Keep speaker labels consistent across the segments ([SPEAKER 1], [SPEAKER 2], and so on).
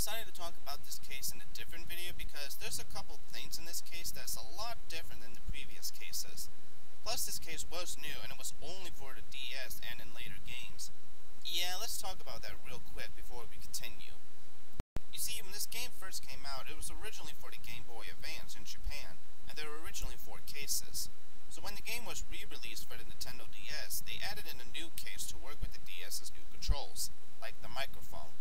[SPEAKER 1] decided to talk about this case in a different video because there's a couple things in this case that's a lot different than the previous cases. Plus this case was new and it was only for the DS and in later games. Yeah, let's talk about that real quick before we continue. You see, when this game first came out, it was originally for the Game Boy Advance in Japan, and there were originally four cases. So when the game was re-released for the Nintendo DS, they added in a new case to work with the DS's new controls, like the microphone.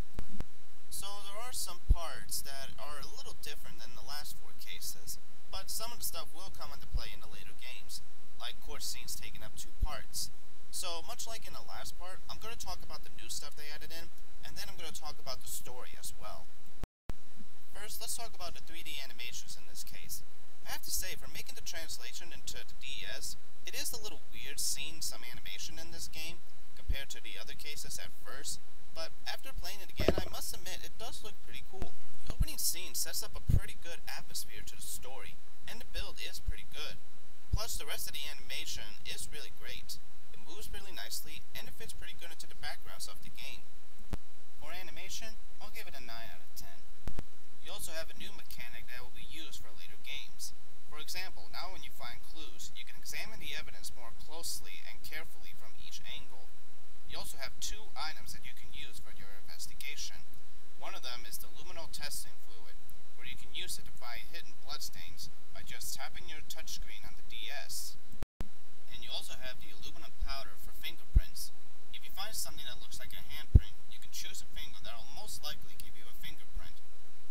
[SPEAKER 1] So there are some parts that are a little different than the last four cases, but some of the stuff will come into play in the later games, like court scenes taking up two parts. So much like in the last part, I'm going to talk about the new stuff they added in, and then I'm going to talk about the story as well. First, let's talk about the 3D animations in this case. I have to say, for making the translation into the DS, it is a little weird seeing some animation in this game compared to the other cases at first, but after playing it again, I must admit it does look pretty cool. The opening scene sets up a pretty good atmosphere to the story, and the build is pretty good. Plus, the rest of the animation is really great. It moves really nicely, and it fits pretty good into the backgrounds of the game. For animation, I'll give it a 9 out of 10. You also have a new mechanic that will be used for later games. For example, now when you find clues, you can examine the evidence more closely and carefully from each angle. You also have two items that you can use for your investigation. One of them is the luminol testing fluid, where you can use it to find hidden bloodstains by just tapping your touchscreen on the DS. And you also have the aluminum powder for fingerprints. If you find something that looks like a handprint, you can choose a finger that will most likely give you a fingerprint.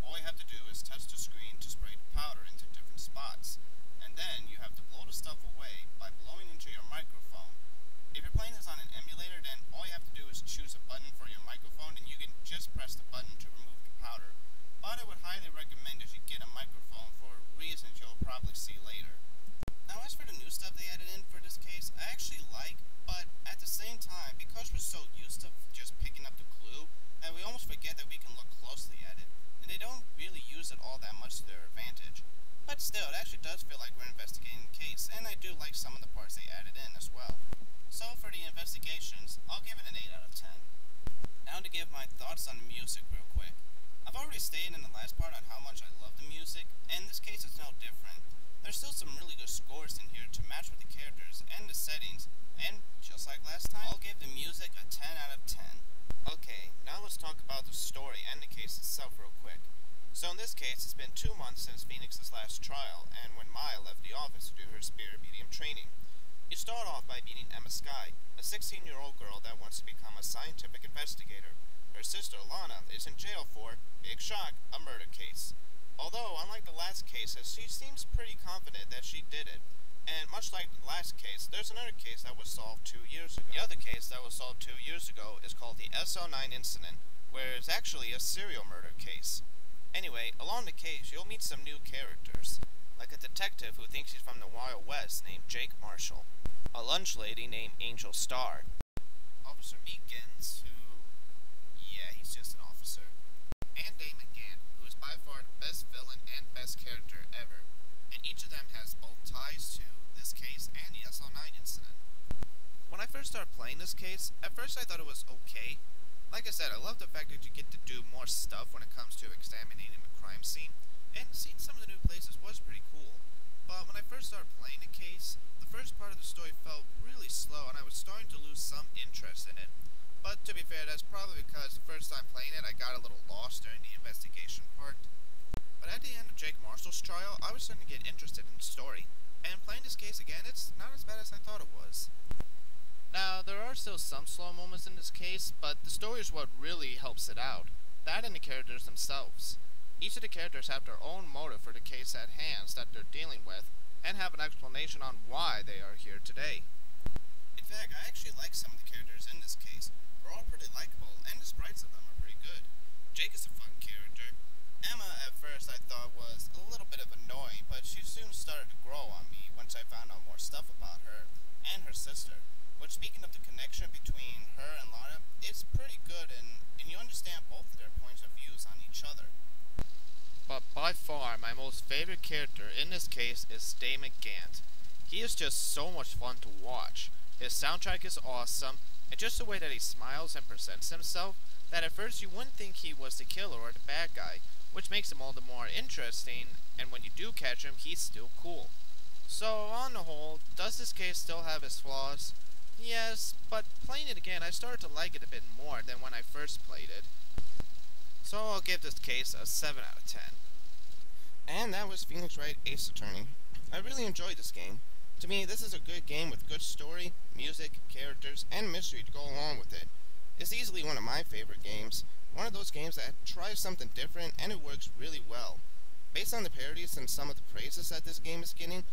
[SPEAKER 1] All you have to do is touch the screen to spray the powder into different spots, and then you have to blow the stuff away by blowing into your microphone. If you're playing this on an emulator, then all you have to do is choose a button for your microphone and you can just press the button to remove the powder. But I would highly recommend that you get a microphone for reasons you'll probably see later. Now as for the new stuff they added in for this case, I actually like, but at the same time, because we're so used to just picking up the clue, that we almost forget that we can look closely at it and they don't really use it all that much to their advantage. But still, it actually does feel like we're investigating the case, and I do like some of the parts they added in as well. So for the investigations, I'll give it an 8 out of 10. Now to give my thoughts on music real quick. I've already stated in the last part on how much I love the music, and in this case it's no different. There's still some really good scores in here to match with the characters and the settings, and just like last time, I'll give the music a 10 out of 10. Okay, now let's talk about the story and the case itself real quick. So in this case, it's been two months since Phoenix's last trial, and when Maya left the office to do her spirit medium training. You start off by meeting Ema Skye, a 16-year-old girl that wants to become a scientific investigator. Her sister, Lana, is in jail for, big shock, a murder case. Although, unlike the last cases, she seems pretty confident that she did it, and much like the last case, there's another case that was solved two years ago. The other case that was solved two years ago is called the SO9 incident, where it's actually a serial murder case. Anyway, along the case, you'll meet some new characters, like a detective who thinks he's from the Wild West named Jake Marshall, a lunch lady named Angel Starr, Officer Meekins, who, yeah, he's just an officer, and Damon Gant, who is by far the best villain and best character ever, and each of them has both ties to this case and the SO9 incident. When I first started playing this case, at first I thought it was okay. Like I said, I love the fact that you get to do more stuff when it comes to examining a crime scene, and seeing some of the new places was pretty cool. But when I first started playing the case, the first part of the story felt really slow and I was starting to lose some interest in it. But to be fair, that's probably because the first time playing it, I got a little lost during the investigation part. But at the end of Jake Marshall's trial, I was starting to get interested in the story, and playing this case again, it's not as bad as I thought it was. Now, there are still some slow moments in this case, but the story is what really helps it out. That and the characters themselves. Each of the characters have their own motive for the case at hand that they're dealing with, and have an explanation on why they are here today. In fact, I actually like some of the characters in this case. They're all pretty likable, and the sprites of them are pretty good. Jake is a fun character. Ema, at first, I thought was a little bit of annoying, but she soon started to grow on me once I found out more stuff about her, and her sister. Which, speaking of the connection between her and Lana, it's pretty good, and, and you understand both of their points of views on each other. But by far, my most favorite character in this case is Damon Gant. He is just so much fun to watch. His soundtrack is awesome, and just the way that he smiles and presents himself
[SPEAKER 2] that at first you wouldn't think he was the killer or the bad guy, which makes him all the more interesting, and when you do catch him, he's still cool. So, on the whole, does this case still have its flaws? Yes, but playing it again, I started to like it a bit more than when I first played it. So I'll give this case a 7 out of 10.
[SPEAKER 1] And that was Phoenix Wright Ace Attorney. I really enjoyed this game. To me, this is a good game with good story, music, characters, and mystery to go along with it. It's easily one of my favorite games, one of those games that tries something different and it works really well. Based on the parodies and some of the praises that this game is getting,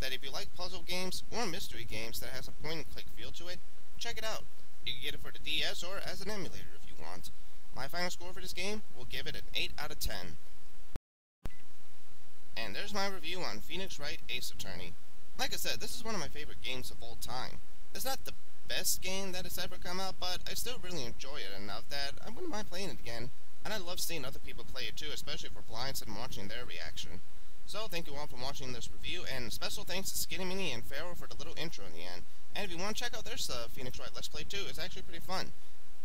[SPEAKER 1] that if you like puzzle games or mystery games that has a point-and-click feel to it, check it out. You can get it for the DS or as an emulator if you want. My final score for this game will give it an 8 out of 10. And there's my review on Phoenix Wright Ace Attorney. Like I said, this is one of my favorite games of all time. It's not the best game that has ever come out, but I still really enjoy it enough that I wouldn't mind playing it again. And I love seeing other people play it too, especially for blinds and watching their reaction. So, thank you all for watching this review, and special thanks to SkiniMini and Pharaoh for the little intro in the end. And if you want to check out their stuff, Phoenix Wright Let's Play too, it's actually pretty fun.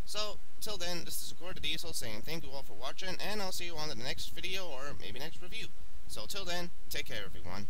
[SPEAKER 1] So, till then, this is the Diesel saying thank you all for watching, and I'll see you on the next video, or maybe next review. So, till then, take care everyone.